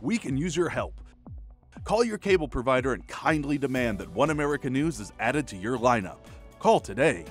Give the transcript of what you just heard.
we can use your help. Call your cable provider and kindly demand that One America News is added to your lineup. Call today